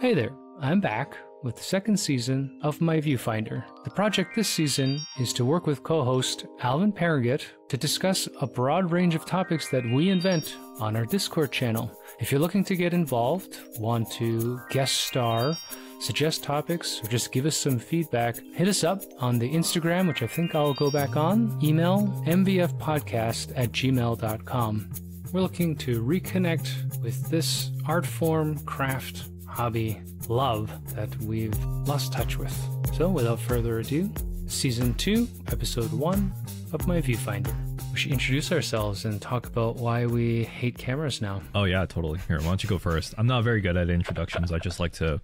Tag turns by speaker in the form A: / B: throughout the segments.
A: Hey there, I'm back with the second season of My Viewfinder. The project this season is to work with co host Alvin Paringit to discuss a broad range of topics that we invent on our Discord channel. If you're looking to get involved, want to guest star, suggest topics, or just give us some feedback, hit us up on the Instagram, which I think I'll go back on, email mvfpodcast at gmail.com. We're looking to reconnect with this art form, craft, hobby, love that we've lost touch with. So, without further ado, Season 2, Episode 1 of My Viewfinder. We should introduce ourselves and talk about why we hate cameras now.
B: Oh yeah, totally. Here, why don't you go first? I'm not very good at introductions. I just like to,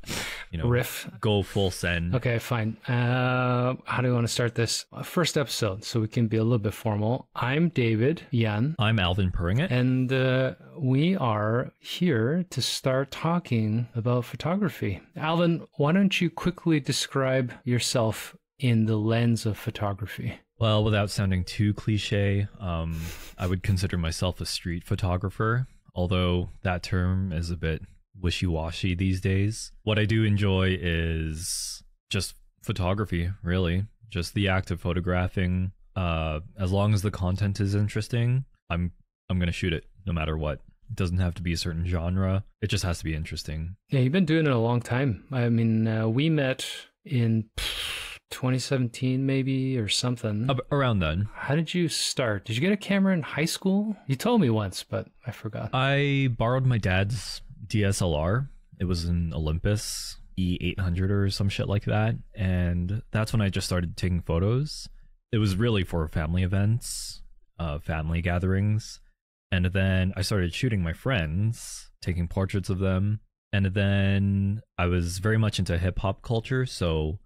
B: you know,
A: Riff.
B: go full send.
A: Okay, fine. Uh, how do we want to start this? First episode, so we can be a little bit formal. I'm David Youn.
B: I'm Alvin Paringit.
A: And uh, we are here to start talking about photography. Alvin, why don't you quickly describe yourself in the lens of photography?
B: Well, without sounding too cliche, um, I would consider myself a street photographer, although that term is a bit wishy-washy these days. What I do enjoy is just photography, really. Just the act of photographing. Uh, as long as the content is interesting, I'm I'm gonna shoot it no matter what. It doesn't have to be a certain genre. It just has to be interesting.
A: Yeah, you've been doing it a long time. I mean, uh, we met in pff, 2017 maybe or something.
B: Ab- around then,
A: How did you start? Did you get a camera in high school? You told me once, but I forgot.
B: I borrowed my dad's DSLR. It was an Olympus E800 or some shit like that. And that's when I just started taking photos. It was really for family events, uh, family gatherings. And then I started shooting my friends, taking portraits of them. And then I was very much into hip hop culture. So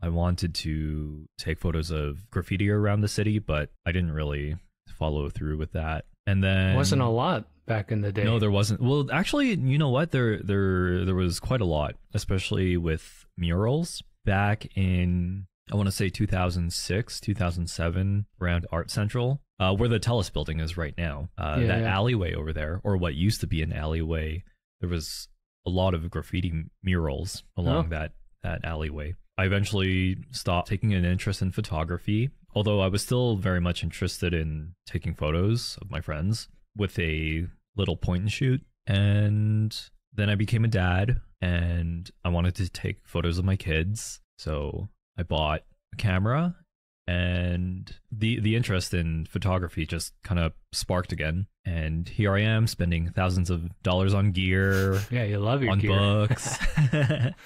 B: I wanted to take photos of graffiti around the city, but I didn't really follow through with that. And then
A: It wasn't a lot back in the day.
B: no, there wasn't. Well, actually, you know what? There, there, there was quite a lot, especially with murals back in I want to say 2006, 2007, around Art Central, uh, where the Telus building is right now. Uh,
A: Yeah,
B: that
A: yeah.
B: alleyway over there, or what used to be an alleyway, there was a lot of graffiti murals along
A: Oh.
B: that that alleyway. I eventually stopped taking an interest in photography, although I was still very much interested in taking photos of my friends with a little point and shoot. And then I became a dad and I wanted to take photos of my kids. So I bought a camera and the the interest in photography just kind of sparked again. And here I am spending thousands of dollars on gear,
A: yeah, you love your
B: on
A: gear.
B: books.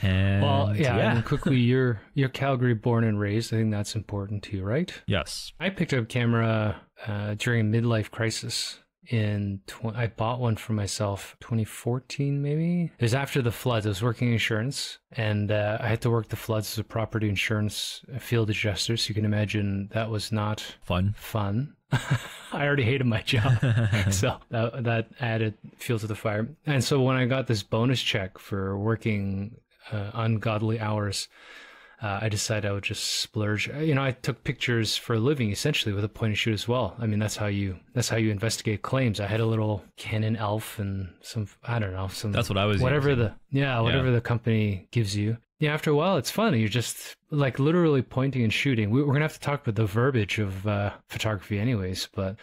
B: and
A: Well, yeah,
B: yeah.
A: and quickly, you're you're Calgary born and raised. I think that's important too, right?
B: yes.
A: I picked up camera uh, during a midlife crisis. In tw- I bought one for myself 2014 maybe. It was after the floods. I was working insurance and uh, I had to work the floods as a property insurance field adjuster. So you can imagine that was not
B: Fun.
A: fun. I already hated my job. so that, that added fuel to the fire. And so when I got this bonus check for working uh, ungodly hours, uh, I decided I would just splurge. Uh, You know, I took pictures for a living essentially with a point and shoot as well. I mean, that's how you that's how you investigate claims. I had a little Canon Elf and some I don't know some
B: That's what I was
A: whatever
B: using.
A: the yeah whatever the company gives you. Yeah, after a while, it's fun. You're just like literally pointing and shooting. We, we're gonna have to talk about the verbiage of uh, photography, anyways. But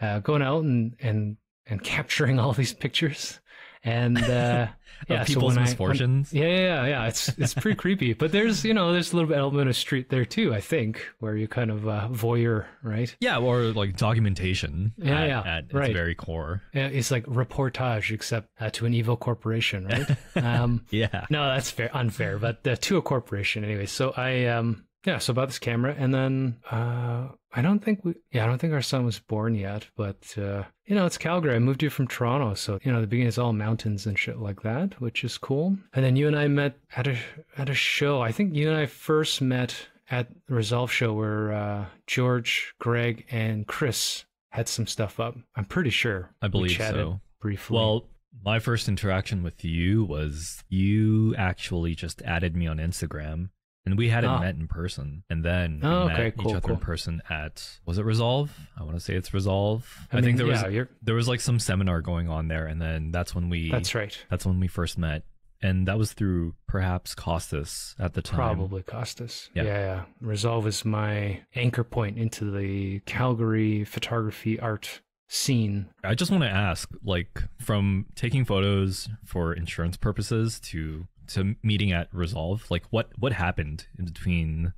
A: uh, going out and and and capturing all these pictures and uh, yeah,
B: of
A: so
B: people's
A: I-
B: misfortunes.
A: yeah, yeah, yeah, yeah. It's it's pretty creepy, but there's you know there's a little bit element of street there too. I think where you kind of uh, voyeur, right?
B: Yeah, or like documentation.
A: Yeah,
B: at,
A: yeah,
B: At its
A: right.
B: very core.
A: Uh, It's like reportage, except uh, to an evil corporation, right? um,
B: Yeah.
A: no, that's fair, unfair, but uh, to a corporation anyway. So I um yeah, so about this camera, and then uh I don't think we yeah I don't think our son was born yet, but uh you know it's Calgary. I moved here from Toronto, so you know the beginning is all mountains and shit like that, which is cool. And then you and I met at a at a show. I think you and I first met at the Resolve show where uh George, Greg, and Chris had some stuff up. I'm pretty sure.
B: I believe
A: chatted
B: so.
A: Briefly.
B: Well, my first interaction with you was you actually just added me on Instagram and we hadn't
A: Ah.
B: met in person. And then we
A: Oh,
B: met
A: okay,
B: each other
A: cool.
B: in person at was it Resolve? I want to say it's Resolve. I,
A: mean,
B: think there
A: yeah,
B: was
A: you're,
B: there was like some seminar going on there and then that's when we
A: that's right.
B: that's when we first met. and that was through perhaps Costas at the time.
A: Probably Costas.
B: Yeah.
A: Yeah. yeah, Resolve is my anchor point into the Calgary photography art scene.
B: I just want to ask, like, from taking photos for insurance purposes to to meeting at Resolve, like, what what happened in between?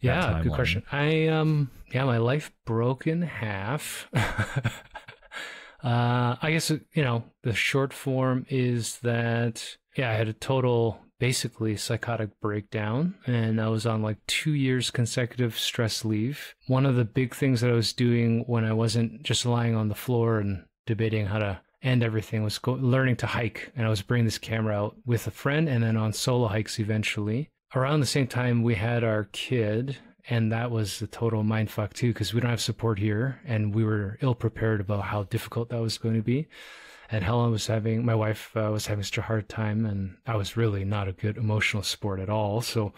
A: Yeah, good question. I um yeah, my life broke in half. uh I guess you know, the short form is that yeah, I had a total basically psychotic breakdown and I was on like 2 years consecutive stress leave. One of the big things that I was doing when I wasn't just lying on the floor and debating how to end everything was go- learning to hike. And I was bringing this camera out with a friend and then on solo hikes eventually. Around the same time we had our kid and that was a total mindfuck too because we don't have support here and we were ill prepared about how difficult that was going to be. And helen was having my wife uh, was having such a hard time and i was really not a good emotional support at all. So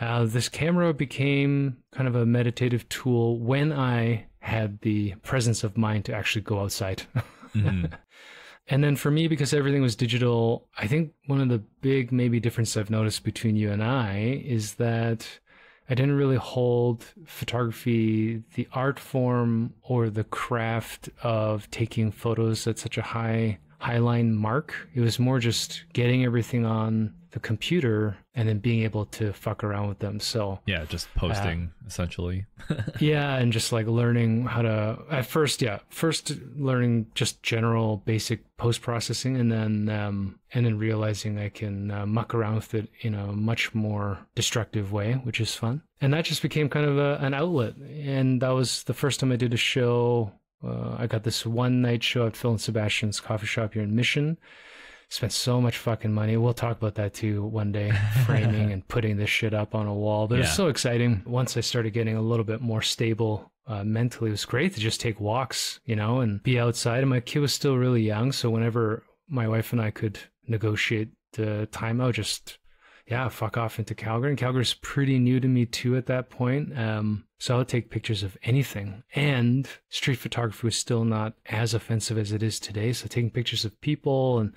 A: uh, this camera became kind of a meditative tool when i had the presence of mind to actually go outside
B: Mhm.
A: and then for me, because everything was digital, I think one of the big maybe difference I've noticed between you and I is that I didn't really hold photography, the art form or the craft of taking photos at such a high highline mark. It was more just getting everything on the computer and then being able to fuck around with them. So
B: Yeah, just posting essentially.
A: yeah, and just like learning how to at first, yeah, first learning just general basic post processing, and then um, and then realizing I can uh, muck around with it in a much more destructive way, which is fun. And that just became kind of a, an outlet. And that was the first time I did a show. Uh, I got this one night show at Phil and Sebastian's coffee shop here in Mission. Spent so much fucking money. We'll talk about that too one day, framing and putting this shit up on a wall. But it was so exciting. Once I started getting a little bit more stable uh, mentally, it was great to just take walks, you know, and be outside. And my kid was still really young. So whenever my wife and I could negotiate the time, I would just, yeah, fuck off into Calgary. And Calgary's pretty new to me too at that point. Um, so I would take pictures of anything. And street photography was still not as offensive as it is today. So taking pictures of people and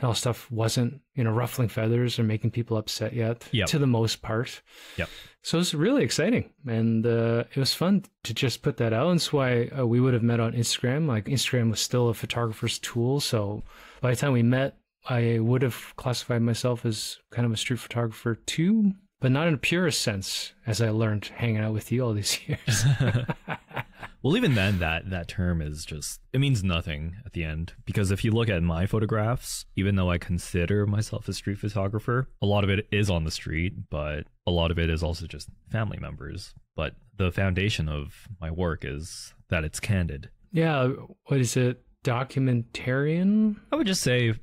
A: and all stuff wasn't, you know, ruffling feathers or making people upset yet,
B: Yep.
A: to the most part.
B: Yep.
A: So it was really exciting, and uh, it was fun to just put that out. And that's why uh, we would have met on Instagram. Like Instagram was still a photographer's tool. So by the time we met, I would have classified myself as kind of a street photographer too, but not in a purest sense, as I learned hanging out with you all these years.
B: well, even then, that that term is just it means nothing at the end because if you look at my photographs, even though I consider myself a street photographer, a lot of it is on the street, but a lot of it is also just family members. But the foundation of my work is that it's candid.
A: yeah, what is it? Documentarian?
B: I would just say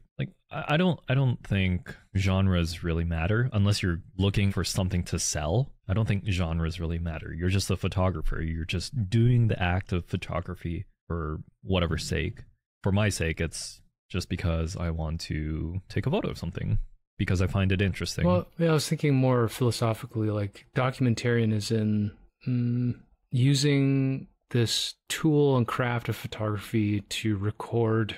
B: I don't I don't think genres really matter unless you're looking for something to sell. I don't think genres really matter. You're just a photographer. You're just doing the act of photography for whatever sake. For my sake, it's just because I want to take a photo of something because I find it interesting.
A: Well, yeah, I was thinking more philosophically, like documentarian is in mm, using this tool and craft of photography to record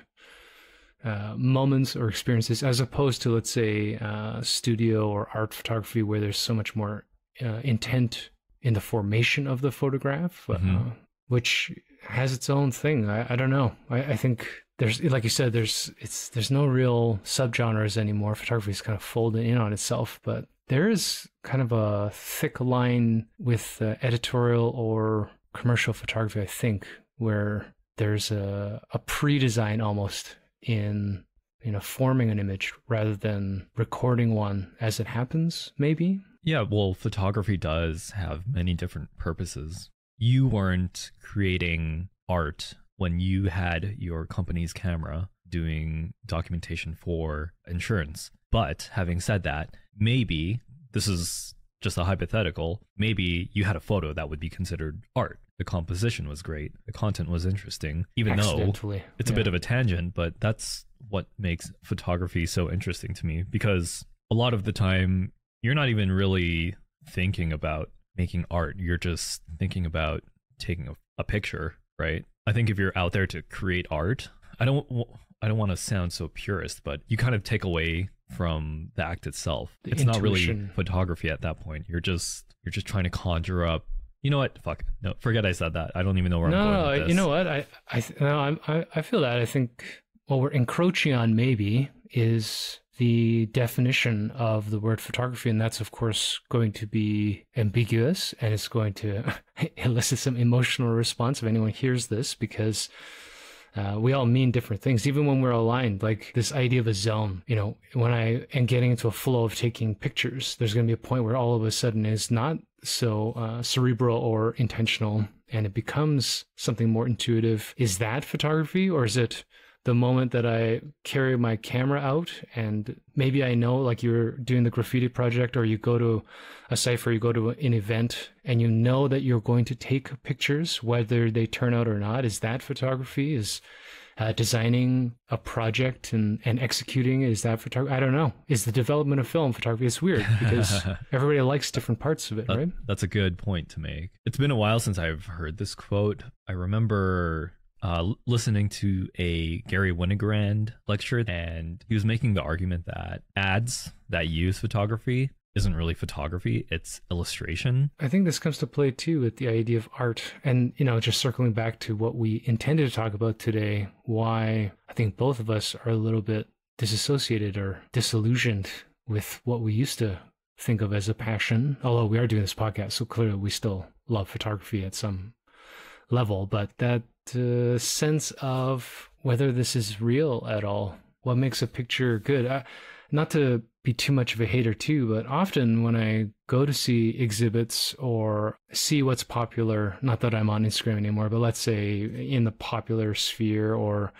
A: uh, moments or experiences, as opposed to, let's say, uh, studio or art photography, where there's so much more uh, intent in the formation of the photograph, uh,
B: Mhm.
A: which has its own thing. I, I don't know. I, I think there's, like you said, there's it's there's no real subgenres anymore. Photography is kind of folded in on itself, but there is kind of a thick line with uh, editorial or commercial photography. I think where there's a a pre-design almost in you know forming an image rather than recording one as it happens. Maybe
B: Yeah, well, photography does have many different purposes. You weren't creating art when you had your company's camera doing documentation for insurance. But having said that, maybe this is just a hypothetical. Maybe you had a photo that would be considered art. The composition was great, the content was interesting, even though it's a bit of a tangent, but that's what makes photography so interesting to me because a lot of the time you're not even really thinking about making art. You're just thinking about taking a, a picture, right? I think if you're out there to create art, I don't I don't want to sound so purist, but you kind of take away from the act itself.
A: The
B: it's not really photography at that point. You're just you're just trying to conjure up. You know what? Fuck. No, forget I said that. I don't even know where I'm going
A: no,
B: with this.
A: you know what? I, I, no, I'm, I, I feel that. I think what we're encroaching on maybe is the definition of the word photography, and that's of course going to be ambiguous, and it's going to elicit some emotional response if anyone hears this, because uh, we all mean different things, even when we're aligned. Like this idea of a zone, you know, when I am getting into a flow of taking pictures, there's going to be a point where all of a sudden it's not so uh, cerebral or intentional and it becomes something more intuitive. Is that photography or is it the moment that I carry my camera out and maybe I know like you're doing the graffiti project or you go to a site or you go to an event and you know that you're going to take pictures whether they turn out or not is that photography is uh, designing a project and, and executing is that photography i don't know is the development of film photography it's weird because everybody likes different parts of it
B: That-
A: right
B: That's a good point to make. It's been a while since I've heard this quote. I remember uh, listening to a Garry Winogrand lecture, and he was making the argument that ads that use photography isn't really photography; it's illustration.
A: I think this comes to play too with the idea of art. And, you know, just circling back to what we intended to talk about today, why I think both of us are a little bit disassociated or disillusioned with what we used to think of as a passion. Although we are doing this podcast, so clearly we still love photography at some level. But that uh, sense of whether this is real at all, what makes a picture good. I, not to be too much of a hater too, but often when I go to see exhibits or see what's popular, not that I'm on Instagram anymore, but let's say in the popular sphere or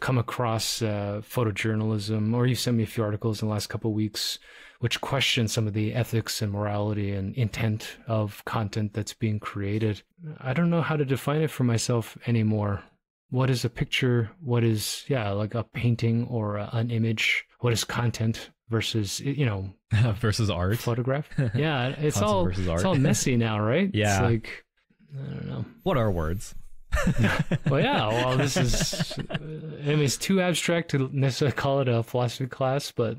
A: come across uh, photojournalism, or you sent me a few articles in the last couple of weeks which question some of the ethics and morality and intent of content that's being created. I don't know how to define it for myself anymore. What is a picture? What is, yeah, like a painting or a, an image? What is content versus, you know,
B: versus art.
A: photograph? Yeah, it's all it's all messy now, right?
B: Yeah.
A: It's like I don't know.
B: What are words?
A: Well, yeah. Well, this is. Uh, I mean, it's too abstract to necessarily call it a philosophy class, but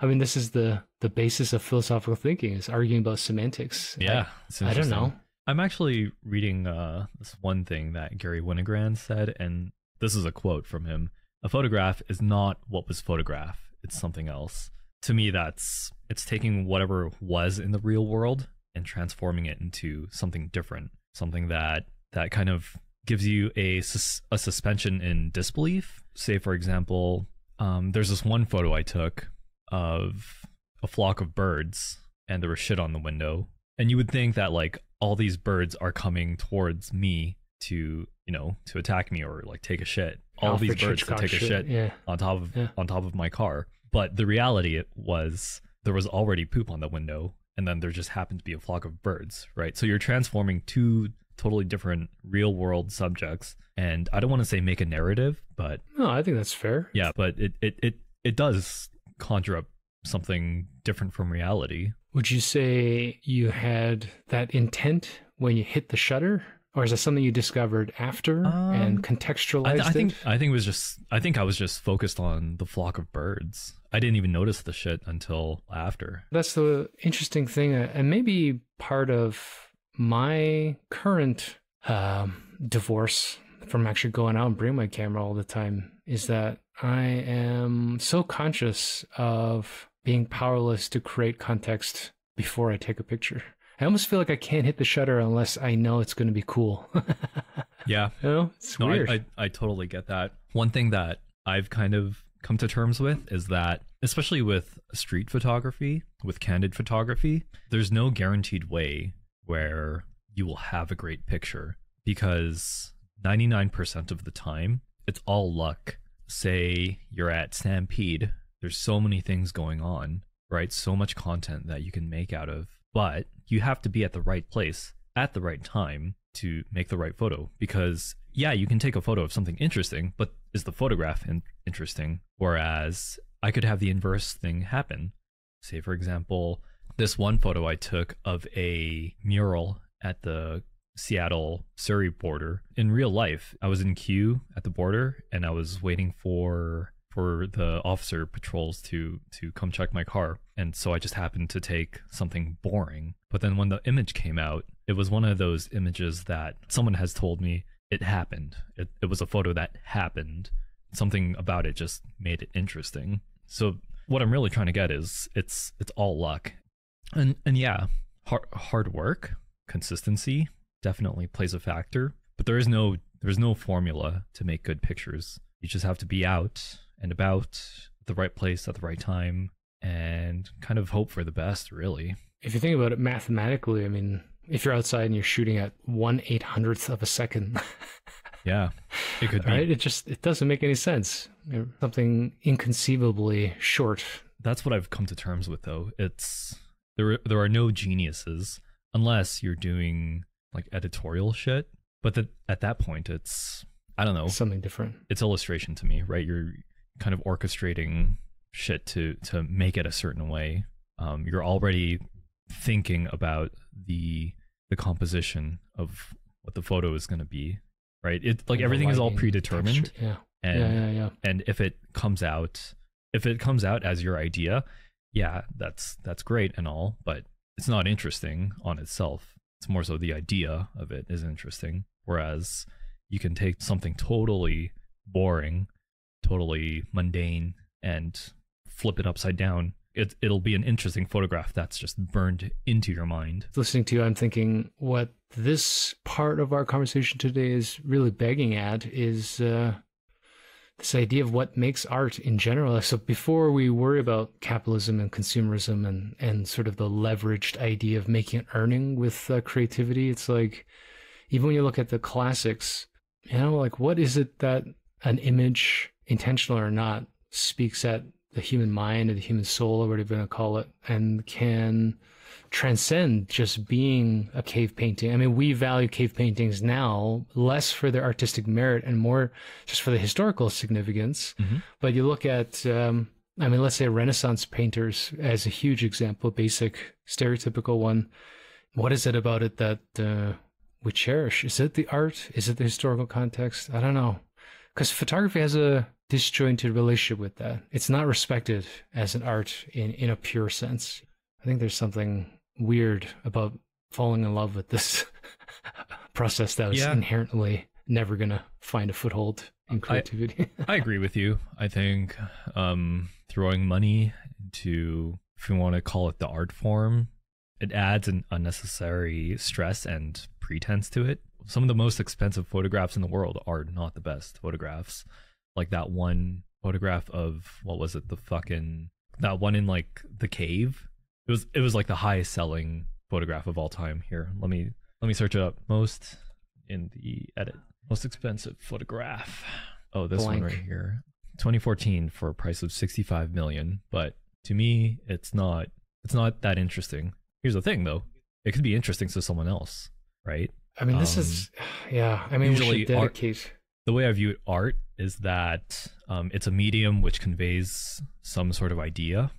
A: I mean, this is the the basis of philosophical thinking is arguing about semantics.
B: Yeah,
A: I, I don't know.
B: I'm actually reading uh, this one thing that Garry Winogrand said, and this is a quote from him. A photograph is not what was photographed, it's something else. To me, that's it's taking whatever was in the real world and transforming it into something different, something that that kind of gives you a, sus- a suspension in disbelief. Say, for example, um, there's this one photo I took of a flock of birds, and there was shit on the window. And you would think that like all these birds are coming towards me to, you know, to attack me or like take a shit. All
A: Alfred
B: these birds to take a shit
A: Yeah.
B: on top of
A: Yeah.
B: on top of my car. But the reality was there was already poop on the window, and then there just happened to be a flock of birds, right? So you're transforming two totally different real world subjects, and I don't want to say make a narrative, but
A: No, I think that's fair.
B: yeah, but it it it, it does conjure up something different from reality.
A: Would you say you had that intent when you hit the shutter, or is that something you discovered after
B: Um,
A: and
B: I,
A: contextualized
B: th- I think
A: it?
B: I think it was just I think I was just focused on the flock of birds. I didn't even notice the shit until after.
A: That's the interesting thing, uh, and maybe part of my current um, divorce from actually going out and bringing my camera all the time is that I am so conscious of being powerless to create context before I take a picture. I almost feel like I can't hit the shutter unless I know it's going to be cool.
B: Yeah,
A: you know, it's
B: No,
A: weird.
B: I, I I totally get that. One thing that I've kind of come to terms with is that, especially with street photography, with candid photography, there's no guaranteed way where you will have a great picture because 99% of the time, it's all luck. Say you're at Stampede, there's so many things going on, right? So much content that you can make out of, but you have to be at the right place at the right time to make the right photo because yeah you can take a photo of something interesting but is the photograph in- interesting whereas i could have the inverse thing happen say for example this one photo i took of a mural at the seattle surrey border. In real life i was in queue at the border and i was waiting for for the officer patrols to to come check my car. And so i just happened to take something boring. But then when the image came out it was one of those images that someone has told me it happened. It, it was a photo that happened. Something about it just made it interesting. So what i'm really trying to get is it's it's all luck. And and yeah hard, hard work consistency definitely plays a factor but there is no there's no formula to make good pictures you just have to be out and about the right place at the right time and kind of hope for the best, really.
A: If you think about it mathematically, I mean, if you're outside and you're shooting at one eight hundredth of a second,
B: yeah, it could be.
A: Right? It just it doesn't make any sense. Something inconceivably short.
B: That's what I've come to terms with, though. It's there. There are no geniuses unless you're doing like editorial shit. But that at that point, it's I don't know
A: something different.
B: It's illustration to me, right? You're kind of orchestrating shit to to make it a certain way. Um, you're already thinking about the the composition of what the photo is going to be, right? It like everything is all predetermined.
A: Texture. Yeah.
B: And,
A: yeah, yeah, yeah.
B: And if it comes out, if it comes out as your idea, yeah, that's that's great and all, but it's not interesting on itself. It's more so the idea of it is interesting. Whereas you can take something totally boring, totally mundane, and flip it upside down. It, it'll be an interesting photograph that's just burned into your mind.
A: Listening to you, I'm thinking what this part of our conversation today is really begging at is uh, this idea of what makes art in general. So before we worry about capitalism and consumerism and, and sort of the leveraged idea of making an earning with uh, creativity, it's like even when you look at the classics, you know, like what is it that an image, intentional or not, speaks at the human mind or the human soul or whatever you want to call it, and can transcend just being a cave painting. I mean, we value cave paintings now less for their artistic merit and more just for the historical significance. Mm-hmm. But you look at, um, I mean, let's say Renaissance painters as a huge example, basic, stereotypical one. What is it about it that uh, we cherish? Is it the art? Is it the historical context? I don't know. Because photography has a disjointed relationship with that. It's not respected as an art in, in a pure sense. I think there's something weird about falling in love with this process that was yeah. inherently never going to find a foothold in creativity.
B: I, I, agree with you. I think um, throwing money into, if you want to call it the art form, it adds an unnecessary stress and pretense to it. Some of the most expensive photographs in the world are not the best photographs. Like that one photograph of what was it? The fucking that one in like the cave. It was it was like the highest selling photograph of all time. Here, let me let me search it up. Most in the edit. Most expensive photograph. Oh, this Blank. one right here. 2014 for a price of 65 million, but to me it's not it's not that interesting. Here's the thing though. It could be interesting to someone else right?
A: I mean, this um, is, yeah. I mean, usually dedicate.
B: The way I view art is that um, it's a medium which conveys some sort of idea,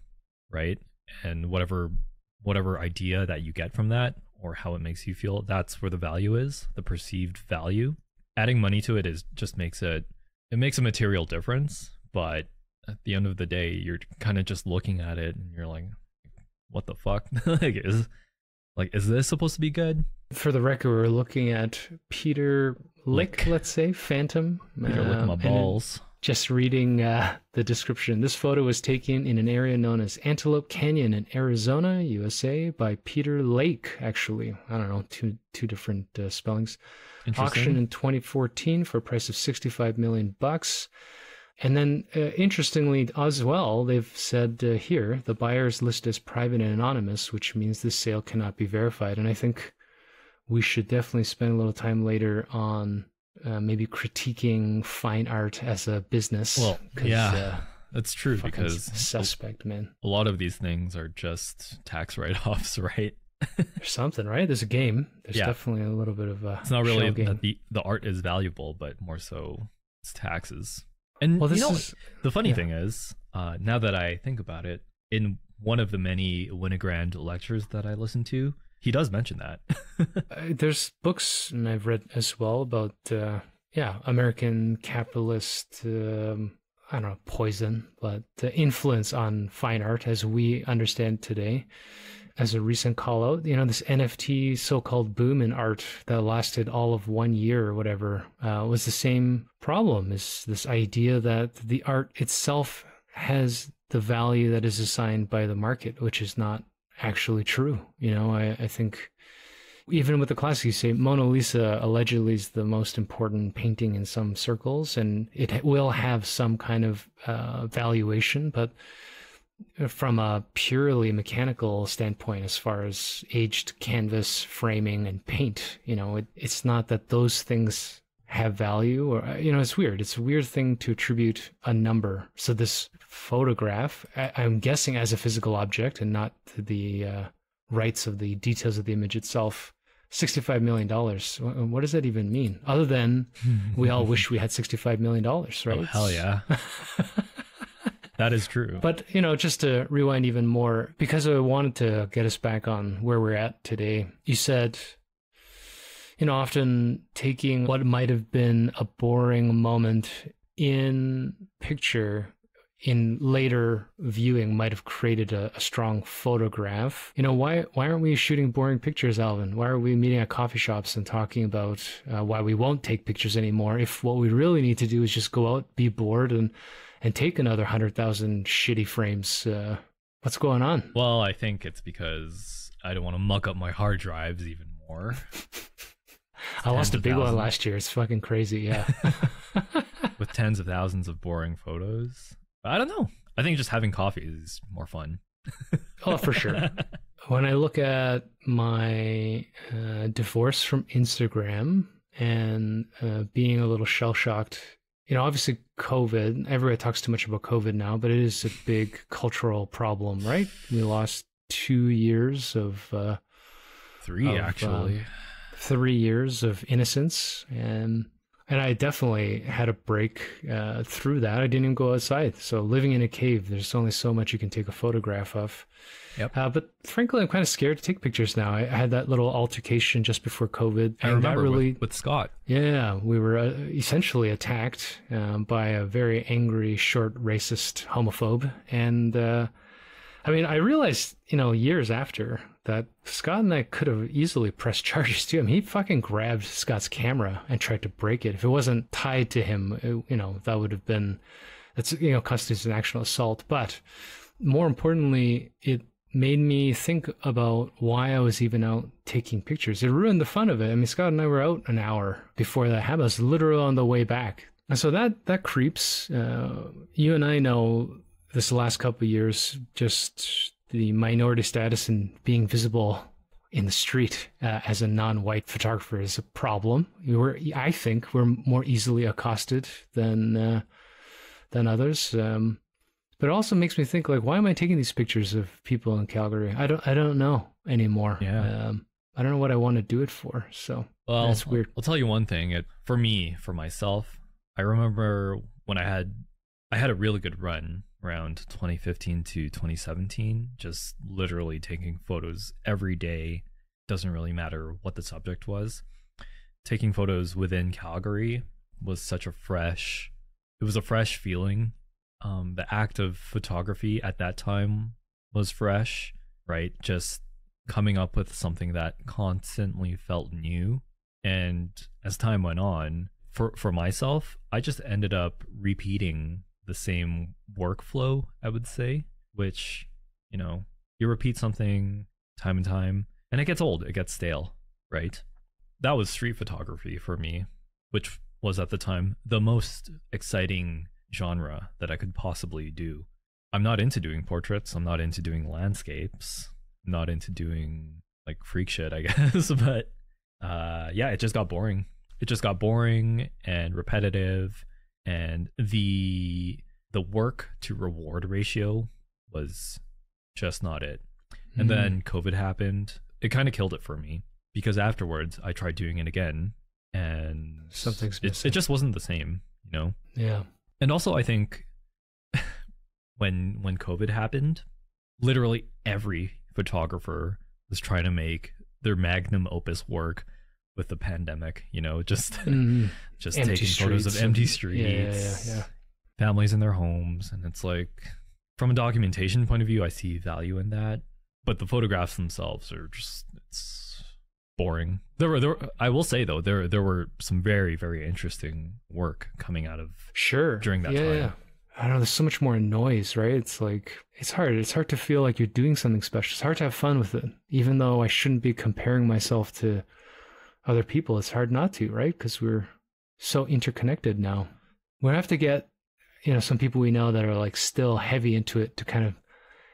B: right? And whatever whatever idea that you get from that or how it makes you feel, that's where the value is, the perceived value. Adding money to it is just makes it it makes a material difference, but at the end of the day, you're kind of just looking at it and you're like, what the fuck? like is like is this supposed to be good?
A: For the record, we're looking at Peter Lik, Lick. let's say, Phantom.
B: Peter um, Lick my balls.
A: Just reading uh, the description. This photo was taken in an area known as Antelope Canyon in Arizona, USA, by Peter Lake. Actually, I don't know, two two different uh, spellings. Auction in 2014 for a price of 65 million bucks. And then, uh, interestingly, as well, they've said uh, here the buyer is listed as private and anonymous, which means this sale cannot be verified. And I think we should definitely spend a little time later on uh, maybe critiquing fine art as a business.
B: Well, yeah, uh, that's true because
A: suspect man.
B: A lot of these things are just tax write-offs, right?
A: There's something, right? There's a game. There's yeah. definitely a little bit of a.
B: It's not really that the the art is valuable, but more so it's taxes. And well, you know, is, the funny yeah. thing is, uh, now that I think about it, in one of the many Winogrand lectures that I listened to, he does mention that.
A: uh, there's books, and I've read as well about, uh, yeah, American capitalist um, I don't know, poison, but the influence on fine art as we understand today. As a recent call out, you know, this NFT so called boom in art that lasted all of one year or whatever uh, was the same problem is this idea that the art itself has the value that is assigned by the market, which is not actually true. You know, I, I think even with the classics, you say Mona Lisa allegedly is the most important painting in some circles, and it will have some kind of uh, valuation, but from a purely mechanical standpoint, as far as aged canvas framing and paint, you know, it, it's not that those things have value or you know it's weird it's a weird thing to attribute a number so this photograph I, am guessing as a physical object and not the uh, rights of the details of the image itself $65 million. What does that even mean? Other than we all wish we had $65 million, right? Oh,
B: hell yeah. that is true.
A: But, you know, just to rewind even more, because I wanted to get us back on where we're at today, you said, you know, often taking what might have been a boring moment in picture in later viewing might have created a, a, strong photograph. You know, why why aren't we shooting boring pictures, Alvin? Why are we meeting at coffee shops and talking about uh, why we won't take pictures anymore? If what we really need to do is just go out, be bored, and and take another hundred thousand shitty frames. Uh, what's going on?
B: Well, I think it's because I don't want to muck up my hard drives even more.
A: I lost a big thousands. one last year. It's fucking crazy. Yeah.
B: With tens of thousands of boring photos. I don't know. I think just having coffee is more fun.
A: oh, for sure. when I look at my uh, divorce from Instagram and uh, being a little shell shocked, you know, obviously COVID, everybody talks too much about COVID now, but it is a big cultural problem, right? We lost two years of. Uh,
B: three, of, actually.
A: Um, three years of innocence. And and I definitely had a break uh, through that. I didn't even go outside. So living in a cave, there's only so much you can take a photograph of.
B: Yep.
A: Uh, but frankly, I'm kind of scared to take pictures now. I, I had that little altercation just before COVID.
B: I remember really, with, with, Scott.
A: Yeah, we were uh, essentially attacked um, by a very angry, short, racist homophobe, and uh, I mean, I realized, you know, years after that Scott and I could have easily pressed charges to him. He fucking grabbed Scott's camera and tried to break it. If it wasn't tied to him, it, you know, that would have been, that's, you know, constitutes an actual assault. But more importantly, it made me think about why I was even out taking pictures. It ruined the fun of it. I mean, Scott and I were out an hour before that happened. I was literally on the way back. And so that, that creeps. Uh, you and I know this last couple years, just the minority status and being visible in the street uh, as a non-white photographer is a problem. We're, I think, we're more easily accosted than uh, than others. Um, but it also makes me think, like, why am I taking these pictures of people in Calgary? I don't, I don't know anymore.
B: Yeah.
A: Um, I don't know what I want to do it for. So well, that's weird.
B: I'll tell you one thing. It, for me, for myself, I remember when I had, I had a really good run around 2015 to 2017, just literally taking photos every day. Doesn't really matter what the subject was. Taking photos within Calgary was such a fresh, it was a fresh feeling. Um, the act of photography at that time was fresh, right? Just coming up with something that constantly felt new. And as time went on, for for myself, I just ended up repeating the same workflow, I would say, which, you know, you repeat something time and time and it gets old, it gets stale, right? That was street photography for me, which was at the time the most exciting genre that I could possibly do. I'm not into doing portraits, I'm not into doing landscapes, I'm not into doing like freak shit, I guess, but uh yeah, it just got boring. It just got boring and repetitive and the the work to reward ratio was just not it. And mm then COVID happened. It kind of killed it for me because afterwards I tried doing it again and
A: something's
B: it, it just wasn't the same, you know.
A: Yeah.
B: And also I think when when COVID happened, literally every photographer was trying to make their magnum opus work with the pandemic, you know, just mm-hmm. just empty taking photos of empty streets.
A: Yeah, yeah, yeah,
B: families in their homes, and it's like from a documentation point of view, I see value in that. But the photographs themselves are just it's boring. There were there I will say though, there there were some very, very interesting work coming out of
A: Sure.
B: During that
A: yeah,
B: time.
A: Yeah. I don't know. There's so much more noise, right? It's like it's hard. It's hard to feel like you're doing something special. It's hard to have fun with it, even though I shouldn't be comparing myself to other people. It's hard not to, right? Because we're so interconnected now. We have to get, you know, some people we know that are like still heavy into it to kind of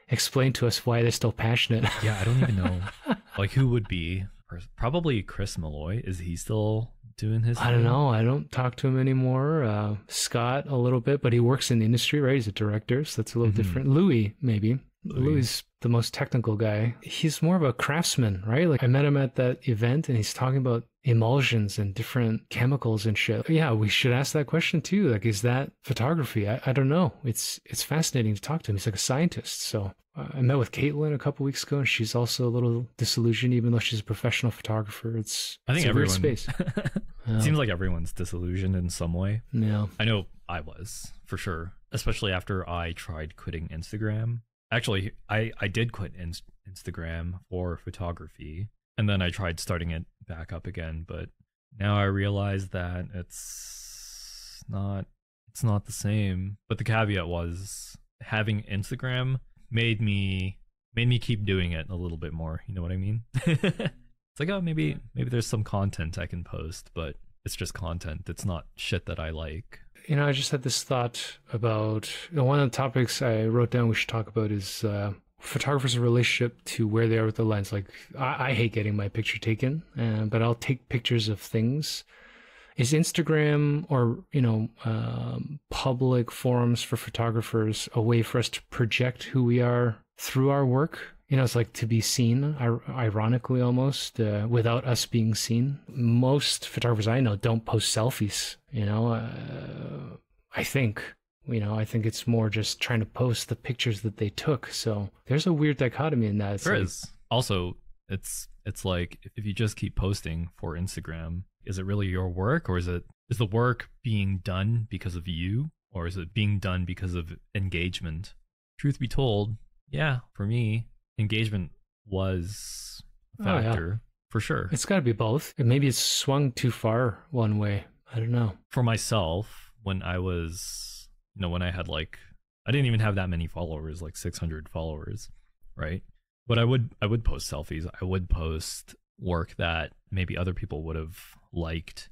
A: explain to us why they're still passionate.
B: Yeah, I don't even know like who would be probably Chris Malloy. Is he still doing his
A: I don't know. I don't talk to him anymore. Uh, Scott a little bit, but he works in the industry, right? He's a director, so that's a little
B: Mhm.
A: different. Louis, maybe.
B: Louis.
A: Louis is the most technical guy. He's more of a craftsman, right? Like I met him at that event and he's talking about emulsions and different chemicals and shit. Yeah, we should ask that question too. Like, is that photography? I, I don't know. It's it's fascinating to talk to him. He's like a scientist. So uh, I met with Caitlin a couple weeks ago and she's also a little disillusioned, even though she's a professional photographer. It's
B: I think
A: it's
B: everyone
A: space.
B: it seems like everyone's disillusioned in some way.
A: Yeah.
B: I know I was for sure, especially after I tried quitting Instagram. Actually, I I did quit Inst- Instagram for photography, and then I tried starting it back up again. But now I realize that it's not it's not the same. But the caveat was having Instagram made me made me keep doing it a little bit more. You know what I mean? it's like oh maybe maybe there's some content I can post, but it's just content. It's not shit that I like.
A: You know, I just had this thought about you know, one of the topics I wrote down we should talk about is uh, photographers' relationship to where they are with the lens. Like, I, I hate getting my picture taken, uh, but I'll take pictures of things. Is Instagram or you know um, public forums for photographers a way for us to project who we are through our work? You know, it's like to be seen, ironically almost, uh, without us being seen. Most photographers I know don't post selfies. You know, uh, I think. You know, I think it's more just trying to post the pictures that they took. So there's a weird dichotomy in that. It's
B: There
A: like-
B: is. Also, it's it's like if you just keep posting for Instagram, is it really your work or is it is the work being done because of you or is it being done because of engagement? Truth be told, yeah, for me, engagement was a
A: Oh, yeah.
B: factor for sure.
A: It's got to be both. And Maybe it's swung too far one way. I don't know.
B: for myself when I was, you know, when I had like, I didn't even have that many followers, like 600 followers, right? But I would, I would post selfies. I would post work that maybe other people would have liked,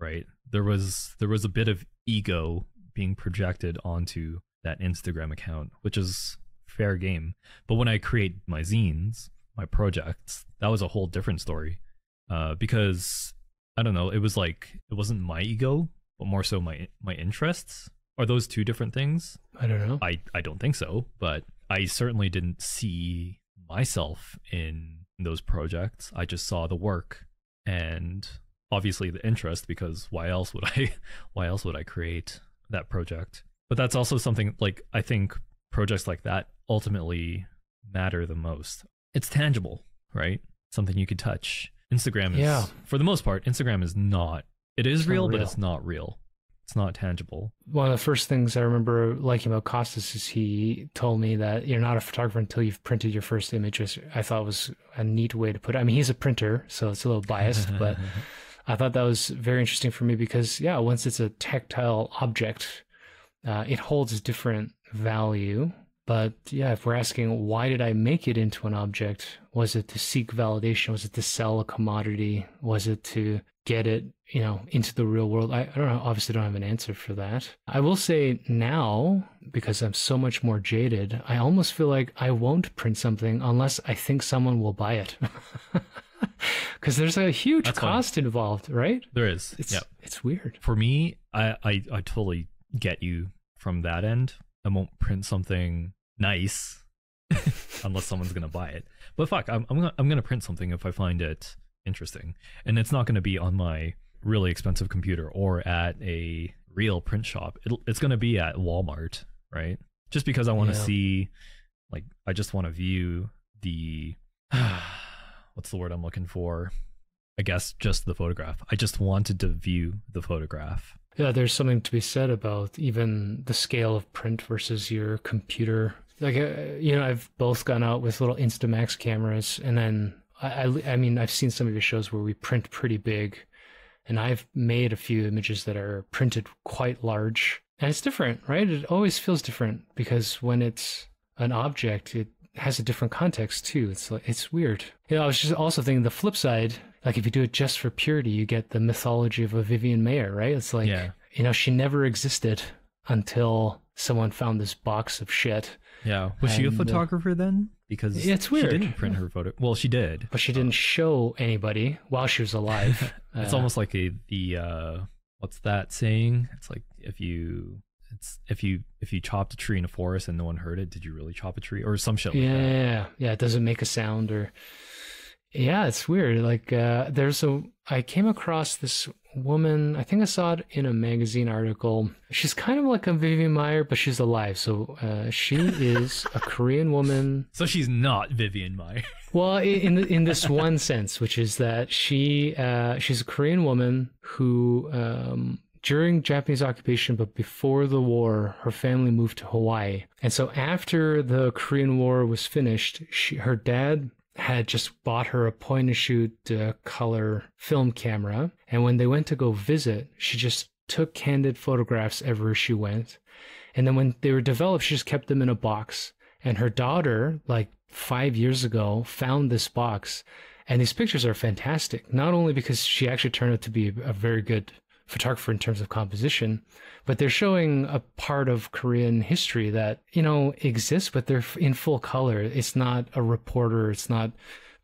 B: right? There was, there was a bit of ego being projected onto that Instagram account, which is fair game. But when I create my zines, my projects, that was a whole different story. Uh, because I don't know, it was like it wasn't my ego, but more so my my interests. Are those two different things?
A: I don't know.
B: I I don't think so, but I certainly didn't see myself in those projects. I just saw the work and obviously the interest because why else would I why else would I create that project? But that's also something like I think projects like that ultimately matter the most. It's tangible, right? Something you could touch. Instagram is
A: Yeah.
B: for the most part, Instagram is not it is
A: not
B: real, but it's not real. It's not tangible.
A: One of the first things I remember liking about Costas is he told me that you're not a photographer until you've printed your first image, which I thought was a neat way to put it. I mean, he's a printer, so it's a little biased, but I thought that was very interesting for me because, yeah, once it's a tactile object, uh, it holds a different value. But yeah, if we're asking why did I make it into an object, was it to seek validation? Was it to sell a commodity? Was it to get it, you know, into the real world? I, I don't know. Obviously, don't have an answer for that. I will say now, because I'm so much more jaded, I almost feel like I won't print something unless I think someone will buy it. Because there's a huge
B: That's
A: cost involved, right?
B: There is.
A: It's
B: yeah.
A: it's weird.
B: For me, I, I I totally get you from that end. I won't print something nice unless someone's gonna buy it. But fuck, I'm I'm gonna, I'm gonna print something if I find it interesting, and it's not gonna be on my really expensive computer or at a real print shop. It'll, it's gonna be at Walmart, right? Just because I want to
A: Yeah.
B: see, like, I just want to view the what's the word I'm looking for? I guess just the photograph. I just wanted to view the photograph.
A: Yeah, there's something to be said about even the scale of print versus your computer. Like, uh, you know, I've both gone out with little Instamax cameras, and then I, I, I mean, I've seen some of your shows where we print pretty big, and I've made a few images that are printed quite large, and it's different, right? It always feels different because when it's an object, it has a different context too. It's like it's weird. You know, I was just also thinking the flip side. Like if you do it just for purity, you get the mythology of a Vivian Maier, right? It's like
B: Yeah.
A: you know she never existed until someone found this box of shit.
B: Yeah. Was she a
A: uh,
B: photographer then? Because
A: Yeah, it's weird.
B: She didn't print her photo. Well, she did.
A: But she didn't show anybody while she was alive.
B: It's
A: Uh,
B: almost like a the uh what's that saying? It's like if you it's if you if you chopped a tree in a forest and no one heard it, did you really chop a tree or some shit like
A: yeah,
B: that?
A: yeah, yeah. It doesn't make a sound or yeah, it's weird. Like uh, there's a I came across this woman. I think I saw it in a magazine article. She's kind of like a Vivian Maier, but she's alive. So uh, she is a Korean woman.
B: So she's not Vivian Maier.
A: Well, in in this one sense, which is that she uh, she's a Korean woman who um, during Japanese occupation, but before the war, her family moved to Hawaii, and so after the Korean War was finished, she her dad had just bought her a point and shoot uh, color film camera, and when they went to go visit, she just took candid photographs everywhere she went, and then when they were developed, she just kept them in a box. And her daughter, like five years ago, found this box. And these pictures are fantastic, not only because she actually turned out to be a very good photographer in terms of composition, but they're showing a part of Korean history that, you know, exists, but they're in full color. It's not a reporter, it's not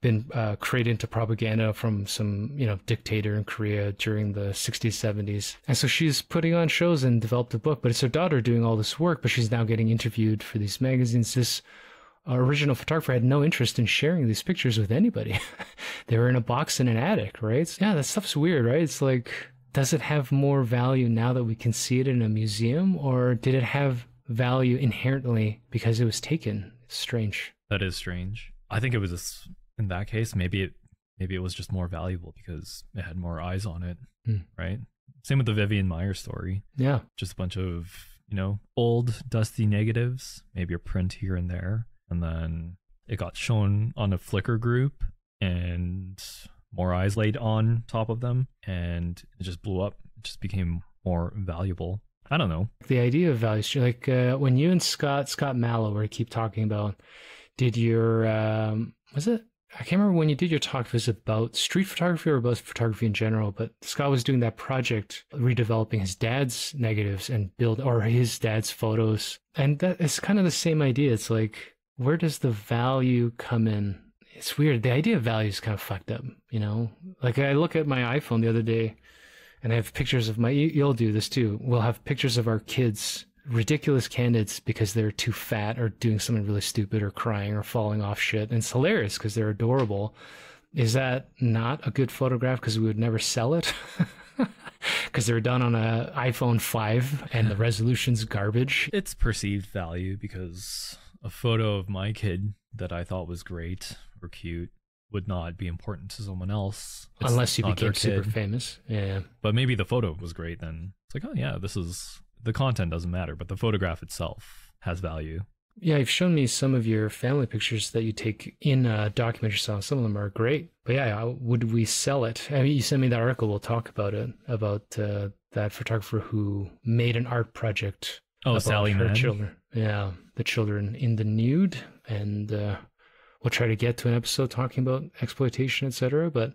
A: been uh, created into propaganda from some you know dictator in Korea during the 60s 70s and so she's putting on shows and developed a book but it's her daughter doing all this work but she's now getting interviewed for these magazines. This original photographer had no interest in sharing these pictures with anybody. They were in a box in an attic right? Yeah that stuff's weird right? It's like does it have more value now that we can see it in a museum or did it have value inherently because it was taken it's strange
B: That is strange. I think it was just, in that case, maybe it maybe it was just more valuable because it had more eyes on it,
A: Hmm.
B: right? Same with the Vivian Maier story.
A: yeah
B: Just a bunch of you know old dusty negatives, maybe a print here and there, and then it got shown on a Flickr group, and more eyes laid on top of them, and it just blew up. It just became more valuable. I don't know.
A: the idea of values like uh, when you and scott scott mallow were keep talking about did your um was it i can't remember when you did your talk it was about street photography or about photography in general but scott was doing that project redeveloping his dad's negatives and build or his dad's photos and that it's kind of the same idea it's like where does the value come in it's weird the idea of value is kind of fucked up you know like i look at my iphone the other day and I have pictures of my. you- You'll do this too. We'll have pictures of our kids, ridiculous candidates because they're too fat or doing something really stupid or crying or falling off shit. And it's hilarious because they're adorable. Is that not a good photograph because we would never sell it? Because they're done on a iPhone 5 and the resolution's garbage.
B: It's perceived value because a photo of my kid that I thought was great or cute would not be important to someone else. It's
A: Unless you became super famous. Yeah.
B: But maybe the photo was great then. It's like, oh yeah, this is the content doesn't matter, but the photograph itself has value.
A: Yeah, you've shown me some of your family pictures that you take in a documentary style. Some of them are great. But yeah, would we sell it? I mean, you sent me that article. We'll talk about it about uh, that photographer who made an art project.
B: Oh, Sally
A: her
B: Mann.
A: children. Yeah, the children in the nude, and uh, we'll try to get to an episode talking about exploitation, etc. But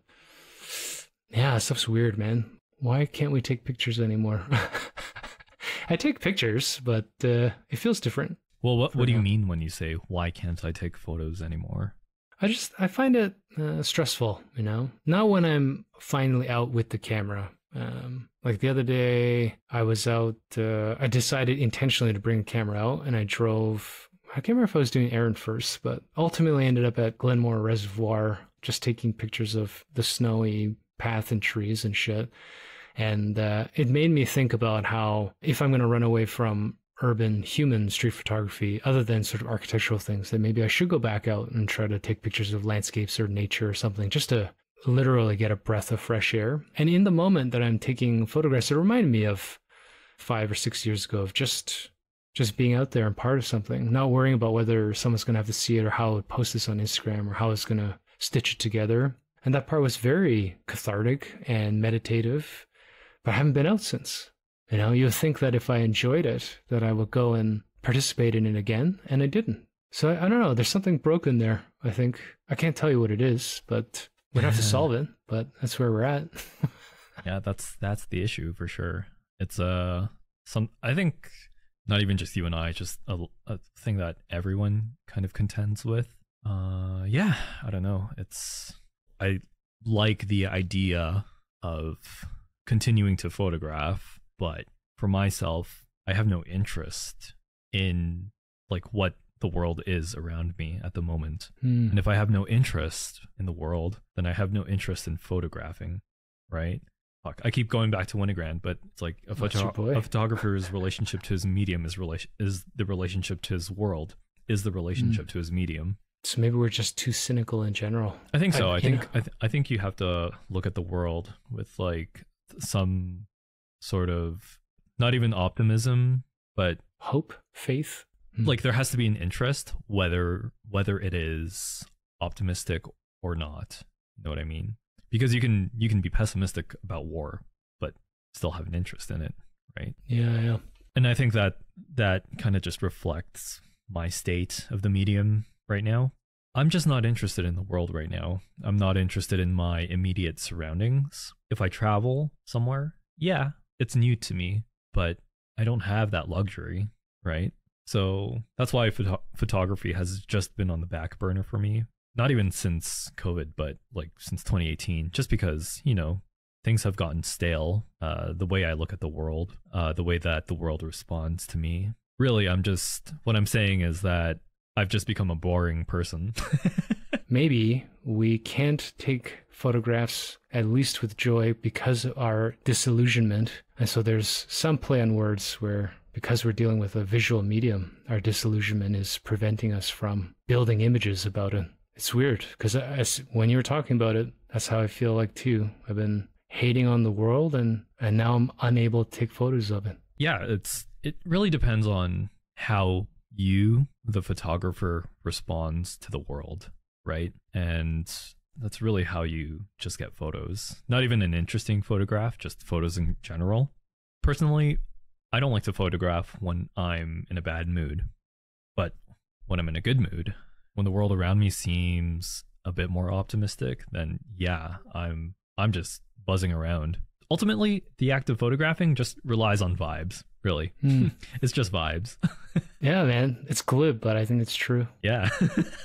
A: yeah, stuff's weird, man. Why can't we take pictures anymore? I take pictures, but uh, it feels different.
B: Well, what what do you mean when you say why can't I take photos anymore?
A: I just I find it uh, stressful, you know. Not when I'm finally out with the camera. Um, like the other day, I was out. Uh, I decided intentionally to bring the camera out, and I drove. I can't remember if I was doing errand first, but ultimately ended up at Glenmore Reservoir, just taking pictures of the snowy path and trees and shit. And uh, it made me think about how if I'm going to run away from urban human street photography other than sort of architectural things that maybe I should go back out and try to take pictures of landscapes or nature or something just to literally get a breath of fresh air. And in the moment that I'm taking photographs, it reminded me of five or six years ago of just just being out there and part of something, not worrying about whether someone's going to have to see it or how I would post this on Instagram or how it's going to stitch it together. And that part was very cathartic and meditative, but I haven't been out since. You know, you would think that if I enjoyed it, that I would go and participate in it again, and I didn't. So I, I don't know. There's something broken there. I think I can't tell you what it is, but we'd have to solve it. But that's where we're at.
B: yeah, that's that's the issue for sure. It's uh some I think not even just you and I, just a, a thing that everyone kind of contends with. Uh, yeah, I don't know. It's I like the idea of continuing to photograph, but for myself, I have no interest in like what the world is around me at the moment.
A: Hmm.
B: And if I have no interest in the world, then I have no interest in photographing, right? Fuck, I keep going back to Winogrand, but it's like a, photo- a photographer's relationship to his medium is relation is the relationship to his world is the relationship
A: Hmm.
B: to his medium.
A: So maybe we're just too cynical in general.
B: I think so.
A: I-
B: I, think I, th- I think you have to look at the world with like some sort of not even optimism, but
A: Hope, faith. Hmm.
B: like there has to be an interest whether whether it is optimistic or not. You know what I mean? Because you can you can be pessimistic about war, but still have an interest in it, right?
A: Yeah, yeah.
B: And I think that that kind of just reflects my state of the medium right now. I'm just not interested in the world right now. I'm not interested in my immediate surroundings. If I travel somewhere, yeah, it's new to me, but I don't have that luxury, right? So that's why photo- photography has just been on the back burner for me. Not even since COVID, but like since 2018, just because, you know, things have gotten stale. Uh, the way I look at the world, uh, the way that the world responds to me. Really, I'm just, what I'm saying is that I've just become a boring person.
A: Maybe we can't take photographs, at least with joy, because of our disillusionment. And so there's some play on words where, because we're dealing with a visual medium, our disillusionment is preventing us from building images about it. It's weird because when you were talking about it, that's how I feel like too. I've been hating on the world and, and now I'm unable to take photos of it.
B: yeah, it's, it really depends on how you, the photographer, responds to the world, right? And that's really how you just get photos. Not even an interesting photograph, just photos in general. Personally, I don't like to photograph when I'm in a bad mood, but when I'm in a good mood, when the world around me seems a bit more optimistic, then yeah, I'm I'm just buzzing around. Ultimately, the act of photographing just relies on vibes, really.
A: Hmm.
B: it's just vibes.
A: Yeah, man. It's glib, but I think it's true.
B: yeah.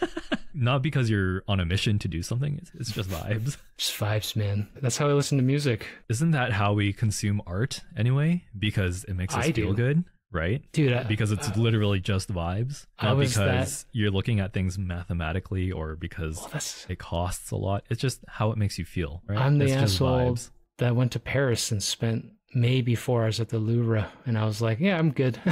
B: Not because you're on a mission to do something, it's, it's just vibes.
A: Just vibes, man. That's how I listen to music.
B: Isn't that how we consume art anyway? Because it makes us
A: I
B: feel
A: do.
B: good, right?
A: Dude, I,
B: Because it's uh, literally just vibes. Not because you're looking at things mathematically or because
A: oh, well,
B: it costs a lot. It's just how it makes you feel, right?
A: I'm the
B: it's
A: asshole that went to Paris and spent maybe four hours at the Louvre, and I was like, "Yeah, I'm good."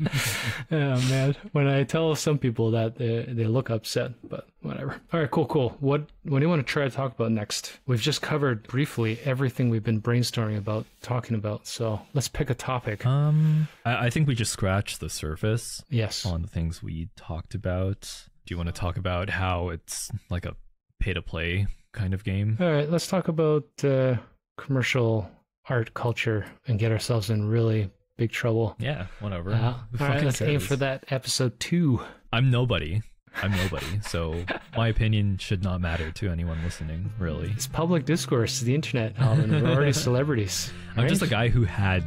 A: oh man, when I tell some people that, they they look upset, but whatever. All right, cool, cool. What what do you want to try to talk about next? We've just covered briefly everything we've been brainstorming about, talking about. So let's pick a topic.
B: Um, I, I think we just scratched the surface
A: yes.
B: on the things we talked about. Do you want to talk about how it's like a pay to play kind of game?
A: All right, let's talk about uh, commercial art culture and get ourselves in really big trouble.
B: Yeah, whatever.
A: Uh, all right, let's aim for that episode two.
B: I'm nobody. I'm nobody. so my opinion should not matter to anyone listening, really.
A: It's public discourse, the internet, Alvin. We're already celebrities.
B: I'm just a guy who had